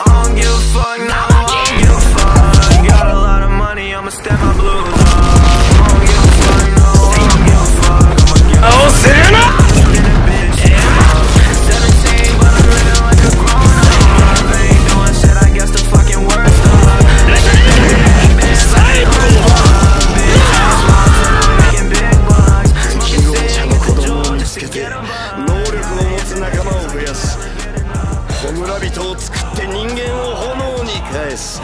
I don't give a fuck, no, I don't give a fuck. Got a lot of money, I'ma stand my 々を作って人間を炎に返す。